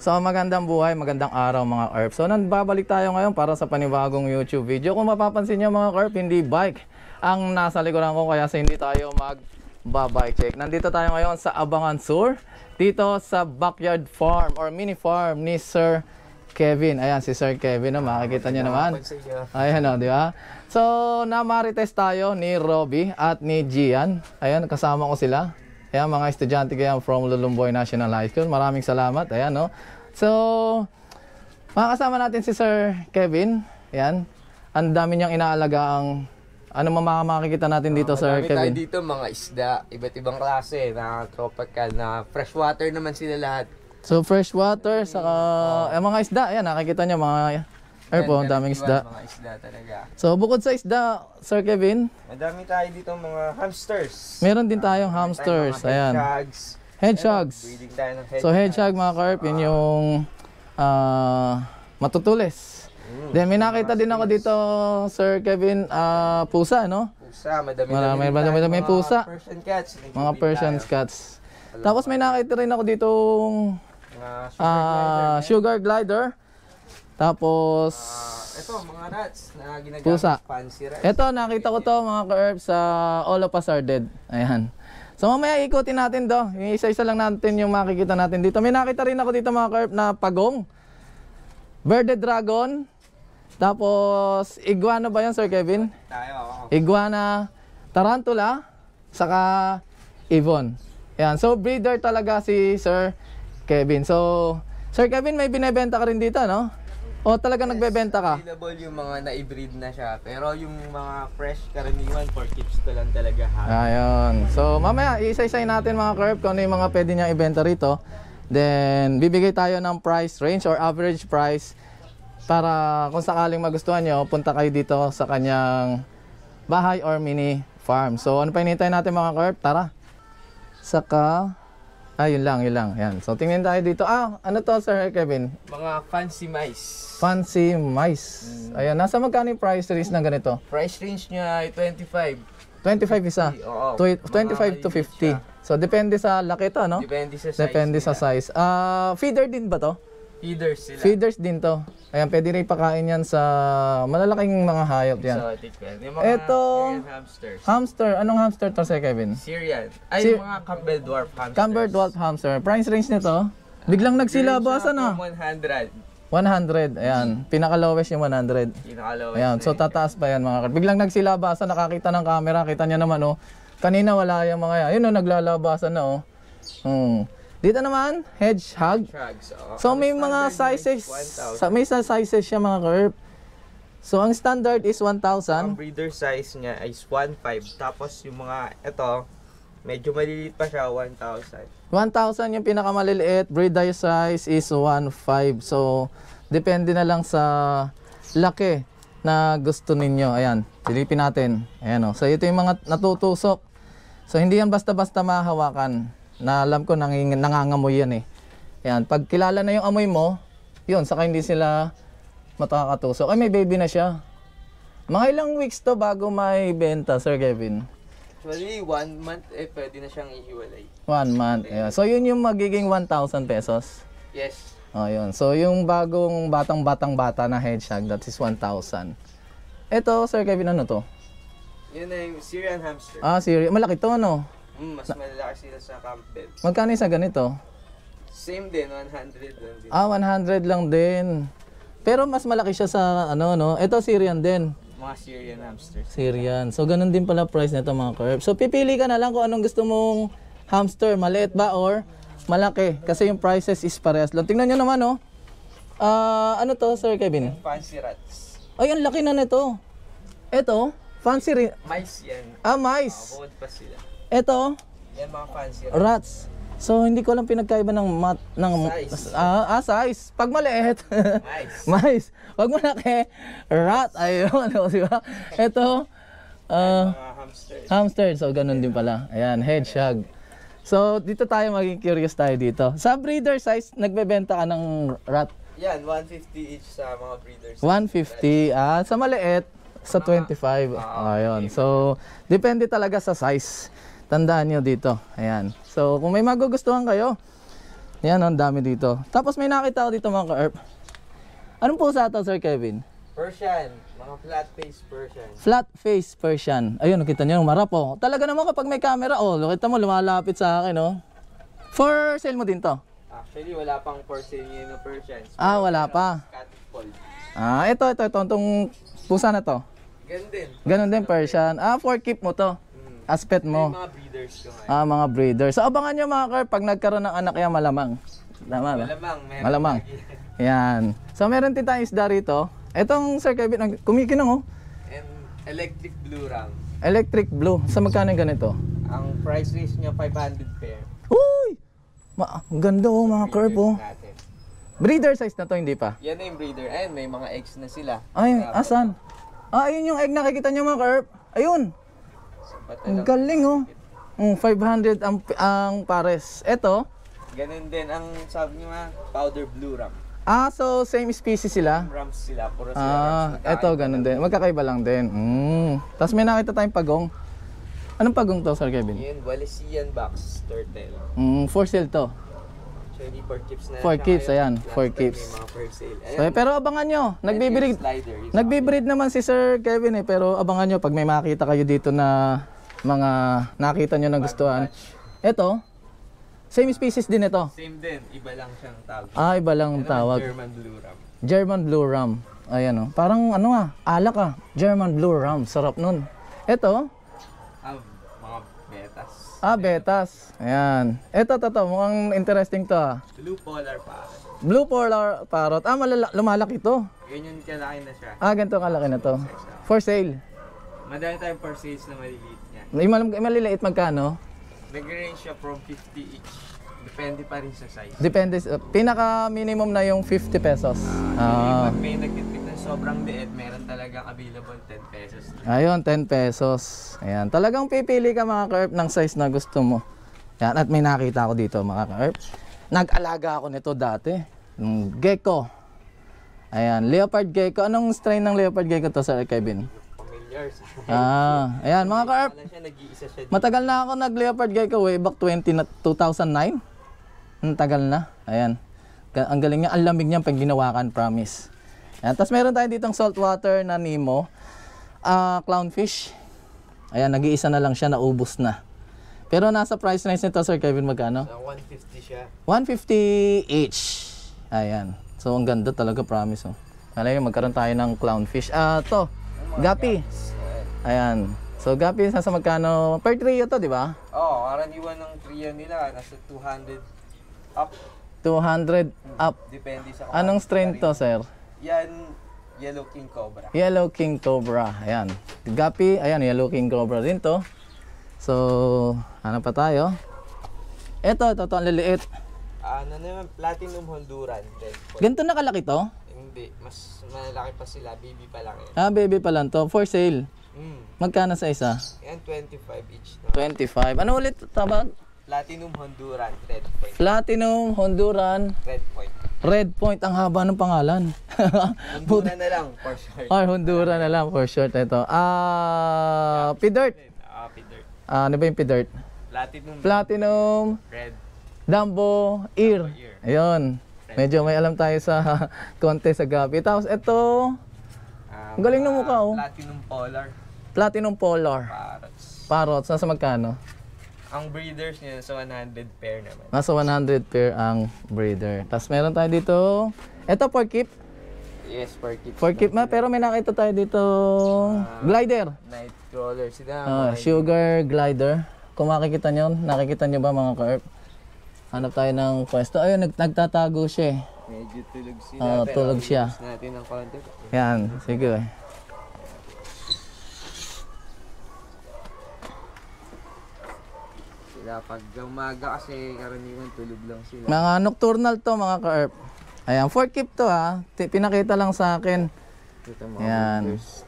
So magandang buhay, magandang araw mga Kerp. So nagbabalik tayo ngayon para sa panibagong YouTube video. Kung mapapansin nyo mga Kerp, hindi bike ang nasa likuran ko kaya sa hindi tayo mag bike check. Nandito tayo ngayon sa Abangan Sur, dito sa backyard farm or mini farm ni Sir Kevin. Ayan si Sir Kevin, no? makikita nyo naman. Ayan o, di ba? So, namarites tayo ni Robby at ni Gian. Ayan, kasama ko sila. Ayan, mga estudyante ko yan from Lulumboy National High School. Maraming salamat. Ayan, no? So, makakasama natin si Sir Kevin. Ayan. Ang dami niyang inaalaga ang ano mga makikita natin dito, Sir Marami tayo Kevin? dito mga isda, iba't ibang klase na tropical na freshwater naman sila lahat. So, fresh water, saka eh, mga isda. Ayan, nakikita niyo mga Ayan po, ang daming isda. Mga isda talaga. So, bukod sa isda, Sir Kevin, Madami tayo dito mga hamsters. meron din tayong Meron hamsters. tayong mga Ayan. hedgehogs. Hedgehogs. Breeding tayo ng hedgehog. So hedgehog mga carp, yun yung ah, matutulis. Mm. Then may nakita din ako dito, Sir Kevin, ah, pusa, no? Pusa, madami madami- tayo, madami mga pusa. Persian cats. Mga Persian tayo. cats. Tapos may nakita rin ako dito Mga sugar ah, glider. Tapos ito, mga rats na ginagamit Pusa. fancy rats. Eto, nakita ko to mga ka sa All of Us Are Dead. Ayan. So mamaya ikutin natin to. Yung isa-isa lang natin yung makikita natin dito. May nakita rin ako dito mga ka na pagong. Verde Dragon. Tapos iguana ba yan Sir Kevin? Tayo. Iguana, tarantula, saka Ibon. Ayan. So breeder talaga si Sir Kevin. So Sir Kevin may binebenta ka rin dito, no? O talaga nagbebenta ka? Available yung mga na-breed na siya. Pero yung mga fresh karaniwan for keeps ko lang talaga ha. Ayun. So, mamaya, isa-isay natin mga curve kung ano yung mga pwede niyang ibenta rito. Then, bibigay tayo ng price range or average price para kung sakaling magustuhan nyo, punta kayo dito sa kanyang bahay or mini farm. So, ano pa hinihintay natin mga curve? Tara. Saka, ah, yun lang, yun lang. Yan. So, tingnan tayo dito. Ah, ano to, Sir Kevin? Mga fancy mice. Fancy mice. Ayan, nasa magkano yung price range ng ganito? Price range niya ay 25. 25 isa. Oo. Twi- Mga 25 to unit 50. siya. So depende sa laki to, no? Depende sa size. Depende sa size. Ah, feeder din ba to? Feeders sila. Feeders din to. Ayan, pwede rin ipakain yan sa malalaking mga hayop yan. Exotic yan. Yung mga Ito- hamsters. Hamster, anong hamster to, Sir Kevin? Syrian. Ay, Si- yung mga Campbell dwarf hamsters. Camber Dwarf Hamster. Price range nito? Biglang nagsilabasan na. na. 100. 100. Ayan, pinaka-lowest yung 100. Pinakalawas. Ayan, so tataas pa yan mga kar. Biglang nagsilabasan, nakakita ng camera, kita niya naman oh. Kanina wala yung mga yan. Ayun oh, naglalabasan na oh. Hmm. Dito naman, hedgehog. Oo. So may Ang mga sizes, is 1,000. sa, may sa sizes siya mga curve. So ang standard is Ang 1,000. breeder size niya is 1.5. Tapos yung mga, ito, medyo maliliit pa siya, 1,000. 1,000 yung pinakamaliliit, breeder size is 1,500. So depende na lang sa laki na gusto ninyo. Ayan, silipin natin. Ayan oh. So ito yung mga natutusok. So hindi yan basta-basta mahawakan. Na alam ko nanging, nangangamoy yan eh. Ayan, pag kilala na yung amoy mo, yun, saka hindi sila matakatusok. Ay, may baby na siya. Mga ilang weeks to bago may benta, Sir Kevin? Actually, one month, eh, pwede na siyang ihiwalay. One month. Ayan. So yun yung magiging 1,000 pesos. Yes. Oh, yun. So yung bagong batang-batang bata na hedgehog, that is 1,000. Ito, Sir Kevin, ano to? Yun yung Syrian hamster. Ah, serious. Malaki to, no? Mm, mas malalaki sila sa Campbell. Magkano sa ganito? Same din, 100 lang din. Ah, 100 lang din. Pero mas malaki siya sa ano, no? Ito, Syrian din. Mga Syrian hamsters. Syrian. So, ganun din pala price nito mga curve. So, pipili ka na lang kung anong gusto mong hamster. Maliit ba or malaki? Kasi yung prices is parehas lang. Tingnan nyo naman, no? Ah, ano to, Sir Kevin? Fancy rats. Ay, ang laki na nito. Ito, fancy rin. Mice yan. Ah, mice. Bukod pa sila. Ito, Yan mga fancy rats. rats. So, hindi ko lang pinagkaiba ng mat, ng, Size. ah, ah, size. Pag maliit, Mice. mice. Pag malaki, rat. Ayun, ano, di ba? Ito, ah, Mga hamsters. hamster. So, ganun din pala. Ayan, hedgehog. So, dito tayo maging curious tayo dito. Sa breeder size, nagbebenta ka ng rat. Yan, 150 each sa mga breeders. 150. Ah, sa maliit, sa 25. Ayun. So, depende talaga sa size. Tandaan nyo dito. Ayan. So, kung may magugustuhan kayo, Yan, ang dami dito. Tapos may nakita ako dito mga ka-herp. Anong pusa to, Sir Kevin? Persian. Mga flat face Persian. Flat face Persian. Ayun, nakita niyo yung marap oh. Talaga naman kapag may camera, oh, nakita mo lumalapit sa akin, oh. For sale mo din to? Actually, wala pang for sale ngayon na Persian. Ah, wala pa. Ah, ito, ito, ito, itong pusa na to. Ganun din. Ganon din Persian. Ah, for keep mo to. Aspet Yung mo. mga breeders ko ngayon. Ah, mga breeder. So abangan nyo mga car, pag nagkaroon ng anak yan malamang. Tama ba? Malamang. Meron Malamang. lagi. Yan. So meron din tayong isda rito. Etong Sir Kevin, ang- kumikinang oh. And electric blue ram. Electric blue. Sa magkano yung ganito? Ang price range niya 500 pair. Uy! Ma ang ganda oh mga curve oh. Breeders natin. Breeder size na to, hindi pa. Yan na yung breeder. Ayun, may mga eggs na sila. Ay, asan? Ah, ayun yung egg nakikita nyo mga curve. Ayun. Ang galing oh. Mm, 500 ang, ang pares. Eto, Ganun din ang sabi niyo nga, powder blue ram. ah, so same species sila. Rams sila, puro sila Ah, rams. eto ganun din. Magkakaiba lang din. Mm. Tapos may nakita tayong pagong. Anong pagong to, Sir Kevin? Yan, Walisian box turtle. Mm, for sale to. Actually, for keeps na For keeps, ayan, for keeps. So, eh, pero abangan nyo, nagbibreed, nagbibreed naman si Sir Kevin eh, pero abangan nyo pag may makita kayo dito na mga nakita nyo na gustuhan. Ito, same species din ito. Same din, iba lang siyang tawag. Ah, iba lang ang tawag. German blue ram. German Blue Ram. Ayan oh. Parang ano ah, alak ah. German Blue Ram. Sarap nun. Ito. Ah, betas. Ayan. Ito, to, to. Mukhang interesting to ah. Blue polar pa. Blue polar parrot. Ah, malala- lumalaki to. Ganyan kalaki na siya. Ah, ganito kalaki na to. For sale. Madami tayong for sales na maliliit niya. May malam- maliliit magkano? Nag-range siya from 50 each. Depende pa rin sa size. Depende. sa- pinaka minimum na yung 50 pesos. Ah. Pag may nagtitip na sobrang liit, meron talagang available 10 pesos. Ayun, 10 pesos. Ayan. Talagang pipili ka mga kerp ng size na gusto mo. Yan. At may nakita ako dito mga kerp. Nag-alaga ako nito dati. Yung gecko. Ayan. Leopard gecko. Anong strain ng leopard gecko to, Sir Kevin? Familiar sa Ah. Ayan, mga dito. Matagal na ako nag-leopard gecko way back 20 na 2009. Ang tagal na. Ayan. Ang galing niya. Ang lamig niya pag ginawakan, promise. Ayan. Tapos meron tayo ditong saltwater na Nemo. Ah, clownfish. Ayan, nag-iisa na lang siya, naubos na. Pero nasa price range nito, Sir Kevin, magkano? Sa 150 siya. 150 each. Ayan. So, ang ganda talaga, promise. Oh. Alam magkaroon tayo ng clownfish. Ah, to. Gapi. Ayan. So, gapi, nasa magkano? Per trio to, di ba? Oo, oh, karaniwan ng trio nila, nasa 200 up. 200 up. Depende sa Anong strain to, sir? Yan, Yellow King Cobra. Yellow King Cobra. Ayan. Gapi, ayan, Yellow King Cobra din to. So, ano pa tayo? Ito, ito, ito, ang liliit. Ano naman, Platinum Honduran. Ganito na kalaki to? Hindi, mas malaki pa sila, baby pa lang yan. Ah, baby pa lang to. For sale. Mm. Magkano sa isa? Yan, 25 each. No? 25. Ano ulit tawag? Platinum Honduran, Red Point. Platinum, Honduran, Red Point. Red Point. Ang haba ng pangalan. Honduran na lang, for sure. Or Honduran na lang for short ito. Ah, P-Dirt. Ah, Peter. Ah, ano ba yung P-Dirt? Platinum, Platinum, Red. Dumbo, Ear. Ear. Ayun. Medyo may alam tayo sa konti sa gabi. Tapos ito, Ah, Ang galing ng mukha, oh. Platinum Polar. Platinum Polar. Parrots. Parrots, nasa magkano? Ang breeders niya sa 100 pair naman. Nasa 100 pair ang breeder. Tapos meron tayo dito, ito for keep. Yes, for kids. For keep ma, pero may nakita tayo dito, glider. Night crawler sila. Ah, mga sugar glider. Kung makikita nyo, nakikita nyo ba mga ka-herp? Hanap tayo ng pwesto. Ayun, nag nagtatago siya eh. Medyo tulog sila. Oo, pero tulog siya. natin ng konti. Yan, sige. Sila pag umaga kasi karaniwan tulog lang sila. Mga nocturnal to mga ka-herp. Ayan, for keep to ha. Pinakita lang sa akin. Ito mga Yan. breeders.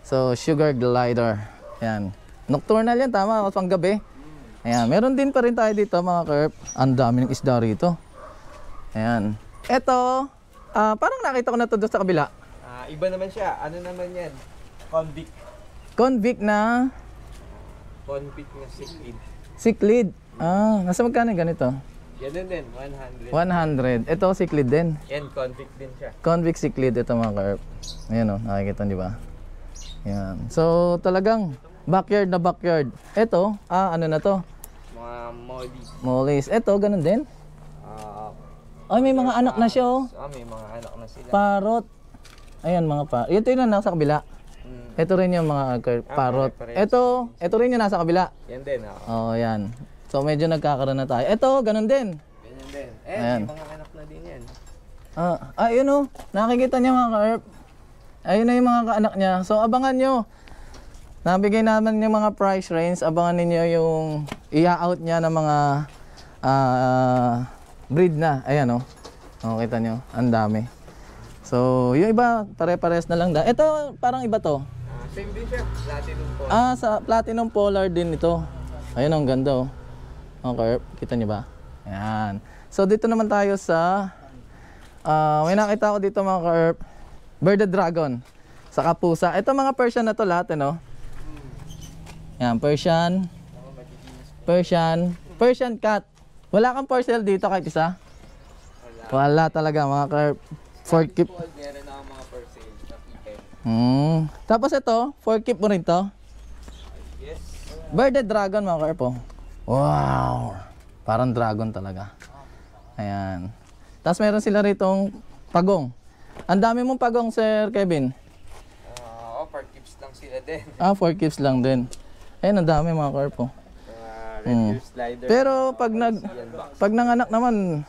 So, sugar glider. Ayan. Nocturnal yan, tama. O, pang gabi. Ayan. Meron din pa rin tayo dito, mga kerp. Ang dami ng isda rito. Ayan. Ito, ah, parang nakita ko na to doon sa kabila. Ah, iba naman siya. Ano naman yan? Convict. Convict na Convict na cichlid. Cichlid. Ah, nasa magkano yung ganito? Ganun din, 100. 100. Ito, cichlid din. Yan, convict din siya. Convict cichlid ito mga ka-herp. Ayan o, nakikita niyo ba? Yan. So, talagang backyard na backyard. Ito, ah, ano na to? Mga molly. Mollies. Ito, ganun din. Ah, Ay, may mga anak na siya oh. ah, may mga anak na sila. Parot. Ayan mga pa. Ito yung nasa kabila. Ito rin yung mga ka- parot. pare-parehas. Ito, ito rin yung nasa kabila. yan din, ah. Oh, yan. So medyo nagkakaroon na tayo. Ito, ganun din. Ganyan din. Eh, Ayan. may mga anak na din yan. Ah, ah, yun oh. Nakikita niyo mga ka-herp. Ayun na yung mga kaanak niya. So abangan nyo. Nabigay naman yung mga price range. Abangan ninyo yung i-out niya ng mga ah, breed na. Ayan oh. Oh, kita nyo. Ang dami. So, yung iba, pare-pares na lang da. Ito, parang iba to. Same din siya. Platinum po. Ah, sa Platinum Polar din ito. Ayun, ang ganda oh. Ang curve. Kita niyo ba? Ayan. So, dito naman tayo sa... ah may nakita ko dito mga curve. Birded Dragon. Sa Kapusa. Ito mga Persian na to lahat, ano? Yan, Persian. Persian. Persian cat. Wala kang parcel dito kahit isa? Wala talaga mga curve. For keep. Hmm. Tapos ito, for keep mo rin to. Yes. Birded dragon mga karpo. Wow! Parang dragon talaga. Ayan. Tapos meron sila ritong pagong. Ang dami mong pagong, Sir Kevin. Ah, oh, for tips lang sila din. Ah, four keeps lang din. Ayun, ang dami mga karpo. Mga Mm. slider. Pero pag nag pag nanganak naman,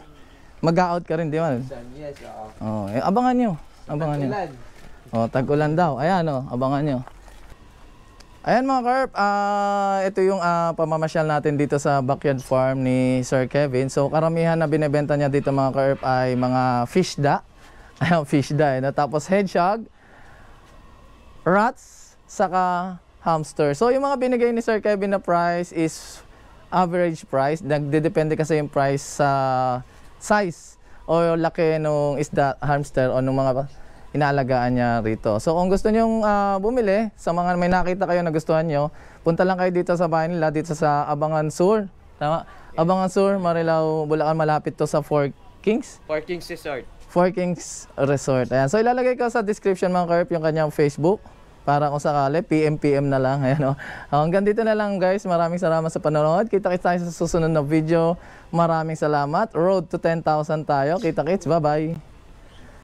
mag-out ka rin, di ba? Yes, oo. Oh, eh, abangan nyo. Abangan nyo. Ulan. Oh, tag-ulan daw. Ayan oh, abangan nyo. Ayan mga Carp, ah ito yung ah, pamamasyal natin dito sa backyard farm ni Sir Kevin. So karamihan na binebenta niya dito mga Carp ay mga fish da. Ayan, fish da. Eh. Tapos hedgehog, rats, saka hamster. So yung mga binigay ni Sir Kevin na price is average price. Nagdedepende kasi yung price sa size o laki nung isda, hamster o nung mga inaalagaan niya rito. So kung gusto nyo bumili, sa mga may nakita kayo na gustuhan nyo, punta lang kayo dito sa bahay nila, dito sa Abangan Sur. Tama? Abangan Sur, Marilao, Bulacan, malapit to sa Four Kings. For Kings Resort. Four Kings Resort. Ayan. So ilalagay ko sa description mga Carp yung kanyang Facebook para kung sakali, PM PM na lang. Ayan, oh. Hanggang dito na lang guys. Maraming salamat sa panonood. Kita-kits tayo sa susunod na video. Maraming salamat. Road to 10,000 tayo. Kita-kits. Bye-bye.